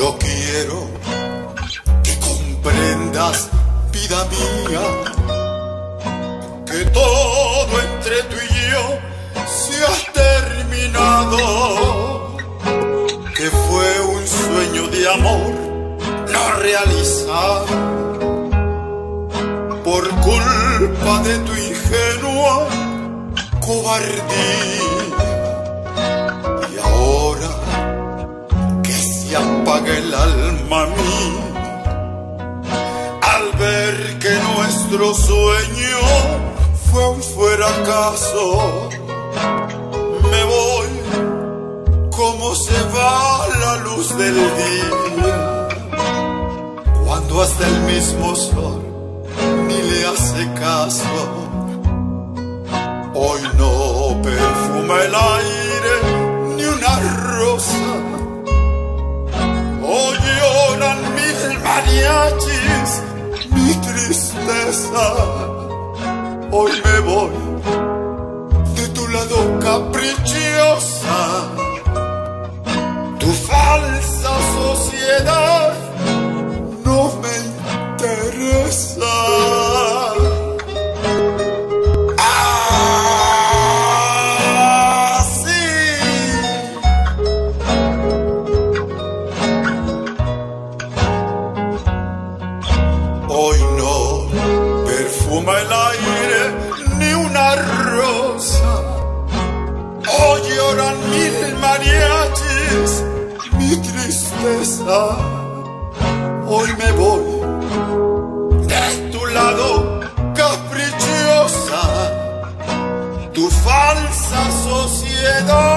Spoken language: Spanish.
Yo quiero que comprendas, vida mía, que todo entre tú y yo se ha terminado, que fue un sueño de amor no realizado por culpa de tu ingenua cobardía. El alma mía al ver que nuestro sueño fue un fracaso, me voy como se va la luz del día, cuando hasta el mismo sol ni le hace caso. Hoy no perfuma el aire ni una rosa. Mi tristeza. Hoy me voy de tu lado caprichosa. toma el aire ni una rosa. Hoy lloran mil mariachis, mi tristeza. Hoy me voy de tu lado caprichosa, tu falsa sociedad.